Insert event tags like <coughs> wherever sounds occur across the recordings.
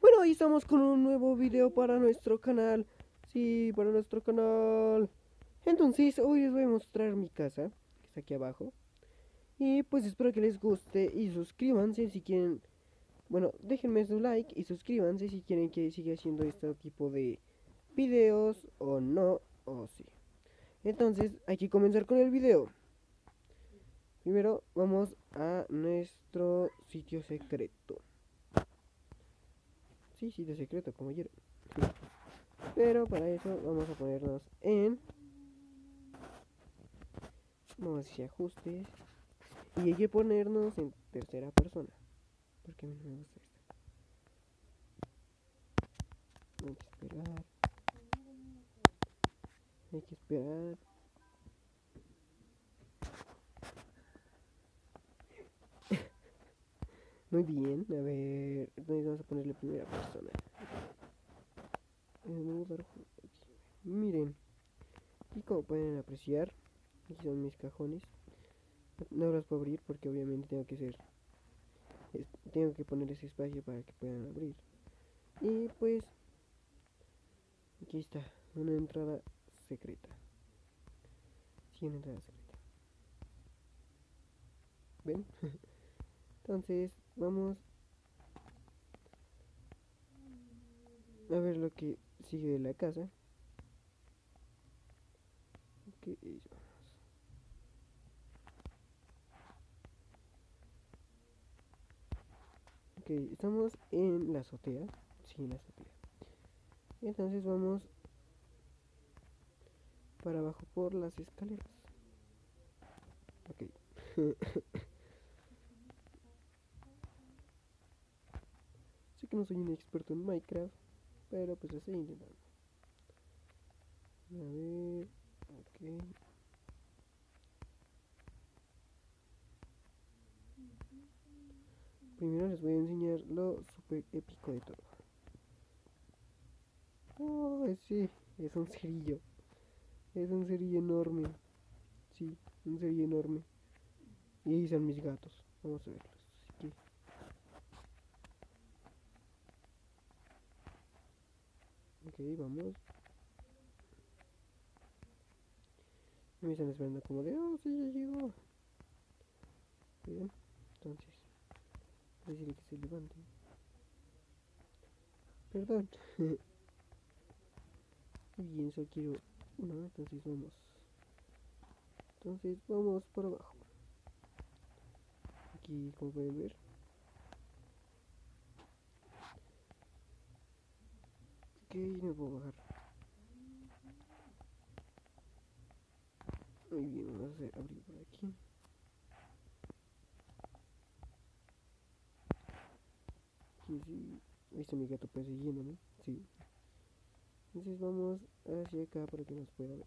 Bueno, ahí estamos con un nuevo video para nuestro canal. Sí, para nuestro canal. Entonces, hoy les voy a mostrar mi casa, que está aquí abajo. Y pues espero que les guste y suscríbanse si quieren. Bueno, déjenme su like y suscríbanse si quieren que siga haciendo este tipo de videos o no, o sí. Entonces, hay que comenzar con el video. Primero, vamos a nuestro sitio secreto. Sí, sitio secreto, como quiero. Pero para eso vamos a ponernos en... Vamos a decir ajustes. Y hay que ponernos en tercera persona. Porque a mí no me gusta esto. Hay que esperar. Hay que esperar. <laughs> Muy bien, a ver, entonces vamos a ponerle primera persona. Eh. Miren, y como pueden apreciar, aquí son mis cajones. No los puedo abrir porque obviamente tengo que ser, es- tengo que poner ese espacio para que puedan abrir. Y pues, aquí está, una entrada secreta. Sí, una entrada secreta. ¿Ven? <laughs> Entonces, vamos a ver lo que sigue de la casa. Ok. Ok, estamos en la azotea. Sí, en la azotea. Entonces vamos para abajo por las escaleras. Ok. <laughs> Sé que no soy un experto en Minecraft, pero pues estoy intentando. A ver, ok. Primero les voy a enseñar lo super épico de todo. Oh, sí, es un cerillo. Es un cerillo enorme. Sí, un cerillo enorme. Y ahí están mis gatos. Vamos a verlos. Así que Ok, vamos. Y Me están esperando como de, oh, sí, ya llegó. Bien, entonces, decirle que se levante. Perdón. <laughs> Bien, solo quiero entonces vamos. Entonces vamos por abajo. Aquí, como pueden ver. Ok, no puedo bajar. Muy bien, vamos a hacer abrir por aquí. Aquí sí. Está mi gato persiguiéndome. Sí. Entonces vamos hacia acá para que nos pueda ver.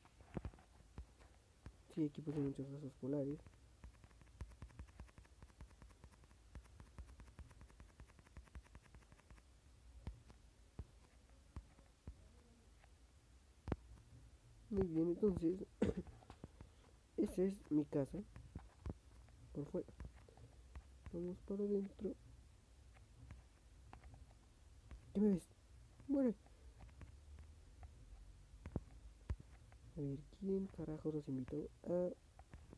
Sí, aquí puse muchos osos polares. Muy bien, entonces <coughs> esa es mi casa por fuera. Vamos para adentro. ¿Qué me ves? Muere. A ver, ¿quién carajo los invitó a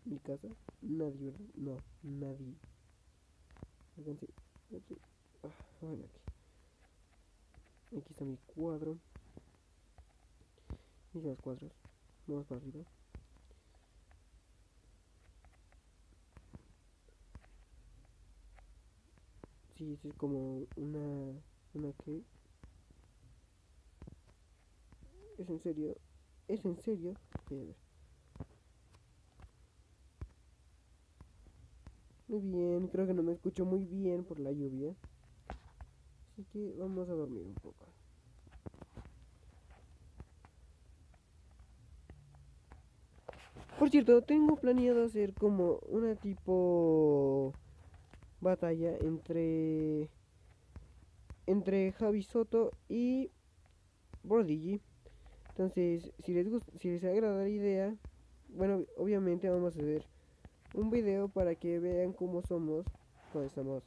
mi casa? Nadie, ¿verdad? No, nadie. Aquí. Ah, bueno, aquí. Aquí está mi cuadro. Mis más cuadros. Vamos para arriba. Sí, esto es como una... ¿Una qué? ¿Es en serio? ¿Es en serio? Muy bien, creo que no me escucho muy bien por la lluvia. Así que vamos a dormir un poco. Por cierto, tengo planeado hacer como una tipo batalla entre entre Javi Soto y Brodigi. Entonces, si les gusta, si les agrada la idea, bueno, obviamente vamos a hacer un video para que vean cómo somos cuando estamos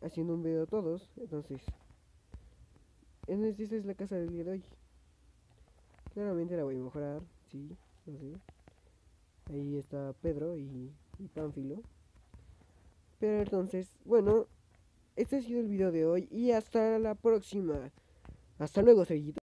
haciendo un video todos. Entonces, en esta es la casa del día de hoy. Claramente la voy a mejorar, sí, sé. Ahí está Pedro y, y Pánfilo. Pero entonces, bueno, este ha sido el video de hoy y hasta la próxima. Hasta luego, cerillitos.